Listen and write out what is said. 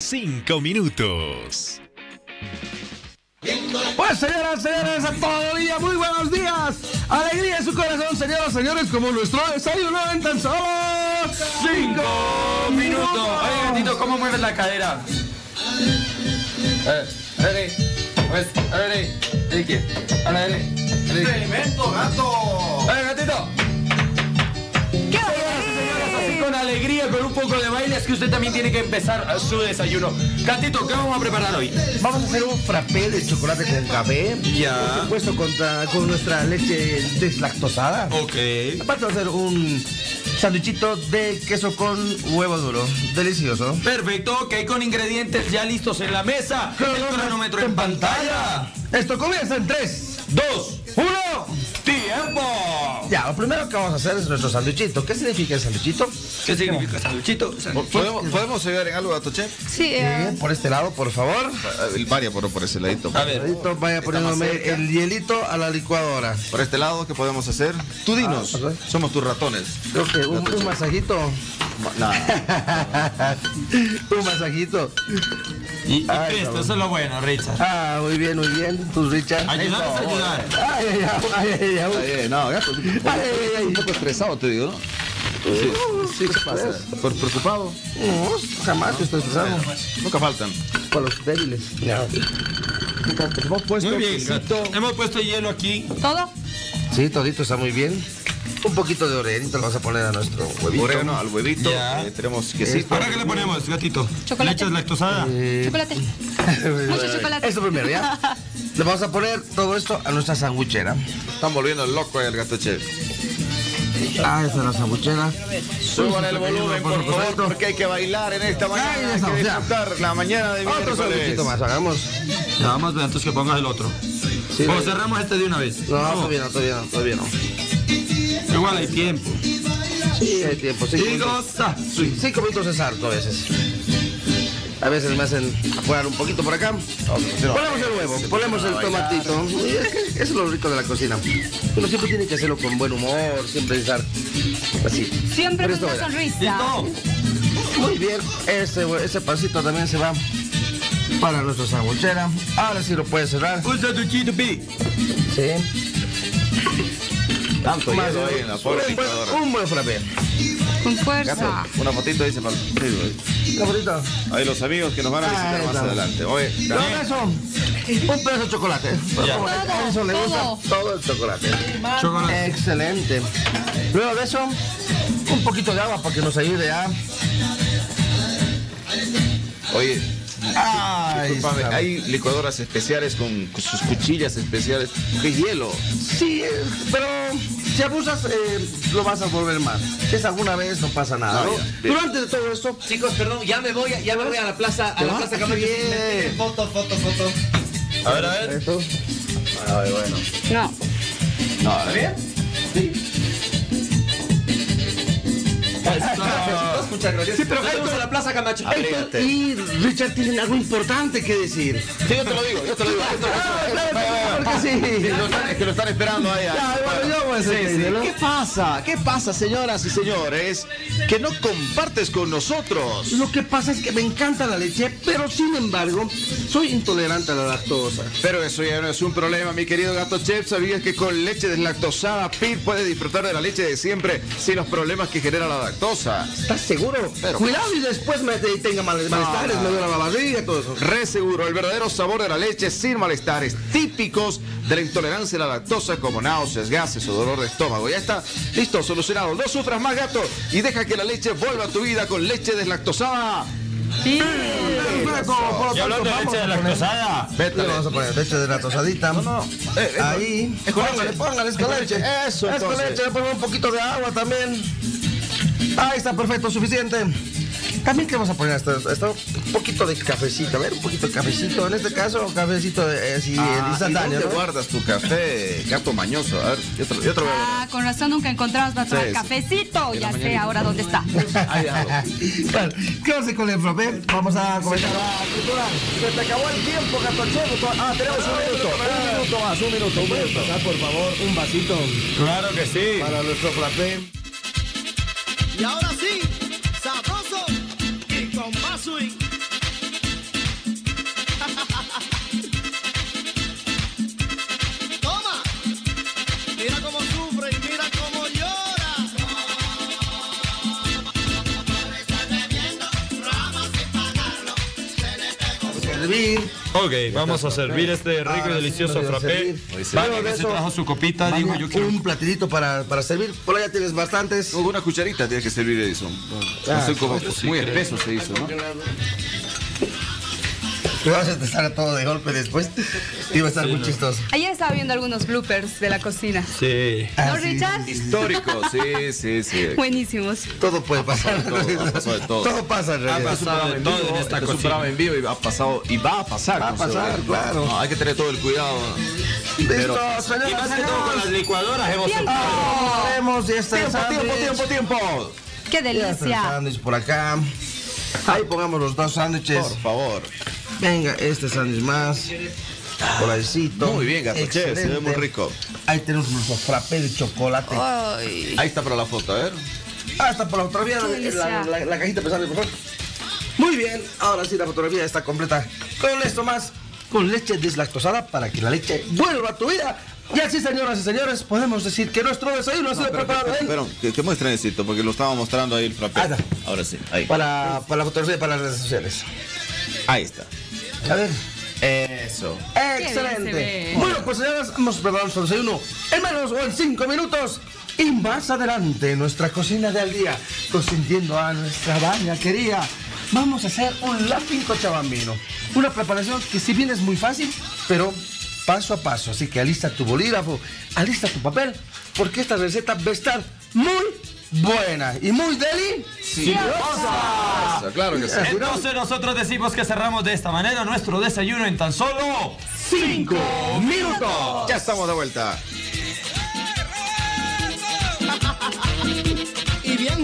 Cinco minutos. Pues señoras, señores, a todo día, muy buenos días. Alegría en su corazón, señoras, señores, como nuestro desayuno en tan solo cinco minutos. Oye, gatito, ¿cómo mueves la cadera? Eh, pues. Tremendo gato. Oye, gatito. Alegría, con un poco de baile, es que usted también tiene que empezar su desayuno. Gatito, ¿qué vamos a preparar hoy? Vamos a hacer un frappé de chocolate con café. Ya. Por supuesto, contra- con nuestra leche deslactosada. Ok. Aparte va a hacer un sándwichito de queso con huevo duro. Delicioso. Perfecto, ok, con ingredientes ya listos en la mesa. El cronómetro en pantalla. Esto comienza en 3, Dos, 1. tiempo. Ya, lo primero que vamos a hacer es nuestro sándwichito. ¿Qué significa el sándwichito? ¿Qué significa sanduchito? ¿Podemos, ¿Podemos ayudar en algo, Gato Chef? Sí, eh, Bien, por este lado, por favor. El María por, por ese ladito. A ver. Vaya poniéndome el hielito a la licuadora. Por este lado, ¿qué podemos hacer? Tú dinos. Ah. Somos tus ratones. Creo que un, un masajito. No. un masajito. Y, y Ay, cabrón. eso es lo bueno, Richard. Ah, muy bien, muy bien. Tus Richard. Ayudar es ayudar. Ay, ay, ay, ay, ay, no, gato. Un poco, Ay, ay, ay. un poco estresado, te digo, ¿no? Sí, sí, ¿qué pasa? ¿Por preocupado? No, jamás que estoy estresado. Nunca faltan. Por los débiles. Ya. Hemos puesto Muy bien. Hemos puesto hielo aquí. todo. Sí, todito está muy bien. Un poquito de orejito le vamos a poner a nuestro huevito. Orégano al huevito. Ya. eh, tenemos quesito. ¿Ahora qué le ponemos, gatito? Chocolate. ¿Leche lactosada? Eh, Chocolate. Mucho chocolate. Esto primero, ¿ya? Le vamos a poner todo esto a nuestra sandwichera. Están volviendo loco el Gato Chef. Ah, esta es la sandwichera. Suban el volumen, por favor, porque hay que bailar en esta mañana. Ay, Hay que ya. disfrutar la mañana de Otro sandwichito más, hagamos. Ya, vamos a ver antes que pongas el otro. Sí, o cerramos este de una vez. no, todavía no, todavía no, todavía no. Igual hay tiempo. Sí, hay tiempo. Cinco Y minutos. goza. Sí, cinco minutos es harto a veces. A veces me hacen apurar un poquito por acá. Ponemos el huevo, ponemos el tomatito. Eso es lo rico de la cocina. Uno siempre tiene que hacerlo con buen humor, siempre estar así. Siempre con una sonrisa. Listo. Muy bien, ese, ese pancito también se va para nuestra sandwichera. Ahora sí lo puedes cerrar. Un sanduchito, pi. Sí. Tanto Más hielo ahí en la pobre un, buen, un buen frappé. Con fuerza. Gato, una fotito dice para Una fotito. Ahí los amigos que nos van a visitar más adelante. Oye, Luego de eso, un pedazo de chocolate. A eso le gusta todo. todo el chocolate. Chocolate. Excelente. Luego de eso, un poquito de agua para que nos ayude a. oye, Ay, está. hay licuadoras especiales con, sus cuchillas especiales. ¿Qué hielo? Sí, pero si abusas, eh, lo vas a volver mal. Si es alguna vez, no pasa nada. Ah, ¿no? ya, bien. Durante de todo esto, Chicos, perdón, ya me voy, ya me voy a la plaza, a la Ah, plaza Camacho. bien. Foto, foto, foto. A ver, a ver. esto. Ay, bueno. No. No, ¿está bien? Gracias. Sí, pero vamos a la plaza Camacho. Héctor y Richard tienen algo importante que decir. Sí, yo te lo digo, yo te lo digo. Ah, claro, porque sí. Que lo están, que lo están esperando ahí. Ya, bueno, yo voy a ser querido, ¿no? ¿Qué pasa? ¿Qué pasa, señoras y señores? Que no compartes con nosotros. Lo que pasa es que me encanta la leche, pero sin embargo, soy intolerante a la lactosa. Pero eso ya no es un problema, mi querido gato chef. ¿Sabías que con leche deslactosada Pete puede disfrutar de la leche de siempre sin los problemas que genera la lactosa? ¿Estás seguro? Pero- Cuidado y después me tenga mal- malestares, no. me duele la barriga, todo eso. Re seguro, el verdadero sabor de la leche sin malestares de la intolerancia a la lactosa como náuseas, gases o dolor de estómago. Ya está, listo, solucionado. No sufras más, gato, y deja que la leche vuelva a tu vida con leche deslactosada. Sí. Y hablando de leche de lactosada. Le vamos a poner leche de la tosadita. No, no. Eh, eh, Ahí. es con Póngale, leche. póngale, es con leche. Eso, Es con leche, le ponemos un poquito de agua también. Ahí está perfecto, suficiente. También que vamos a poner esto, esto, un poquito de cafecito, a ver, un poquito de cafecito. En este caso, cafecito de, así, Ah, ¿y instantáneo. dónde ¿no? guardas tu café, gato mañoso? A ver, yo te, yo te voy a. Ah, con razón nunca encontramos para tomar Sí, cafecito. La Ya sé ahora dónde está. Bueno, ¿qué vamos a hacer con el frappé? Vamos a comenzar a triturar. Se te acabó el tiempo, gato chef. Ah, tenemos un minuto. Un minuto más, un minuto, un minuto. Pasar, por favor, un vasito Claro que sí. para nuestro frappé. Y ahora sí, swing. Servir. Ok, vamos a servir este rico y sí delicioso frappé. que se trajo su copita, digo, yo quiero... Un platito para, para servir. Por allá tienes bastantes. Con una cucharita tienes que servir eso. No sé cómo, muy espeso se hizo, ¿no? Te vas a estar todo de golpe después. Iba a estar muy chistoso. Ayer estaba viendo algunos bloopers de la cocina. Sí. Ah, ¿No, sí. Richard? Histórico, sí, sí, sí. Buenísimos. Todo puede pasar. todo, ha pasado de todo. Todo pasa en Ha realidad. pasado de todo en esta Este es un cocina. programa en vivo y ha pasado y va a pasar. Va a pasar, claro. No, hay que tener todo el cuidado. Listo, Y más y que todo con las licuadoras hemos Tiempo. Está el Tiempo, tiempo, tiempo, tiempo. ¡Qué delicia! sándwich por acá. Ahí pongamos los dos sándwiches. Por favor. Venga, este sándwich más. Por ahícito. Muy bien, gato, che, se ve Excelente. muy rico. Ahí tenemos nuestro frappé de chocolate. Ay. Ahí está para la foto, a ver. Ah, está por la fotografía. La, delicia. la- la cajita pesada, por favor. Muy bien, ahora sí la fotografía está completa. Con esto más, con leche deslactosada para que la leche vuelva a tu vida. Y así, señoras y señores, podemos decir que nuestro desayuno ha sido preparado ¿eh? Pero, que, que muestren el sitio, porque lo estaba mostrando ahí el frappé. Ahí está. Ahora sí, ahí. para, para la fotografía y para las redes sociales. Ahí está. A ver. Eso. Excelente. Bueno, pues señoras, hemos preparado nuestro desayuno en menos o en cinco minutos. Y más adelante, en nuestra cocina del día, consintiendo a nuestra baña querida, vamos a hacer un lápiz cochabambino. Una preparación que si bien es muy fácil, pero paso a paso. Así que alista tu bolígrafo, alista tu papel, porque esta receta va a estar muy buena y muy deli. Sí. Claro que sí. Entonces nosotros decimos que cerramos de esta manera nuestro desayuno en tan solo 5 minutos. Ya estamos de vuelta. y bien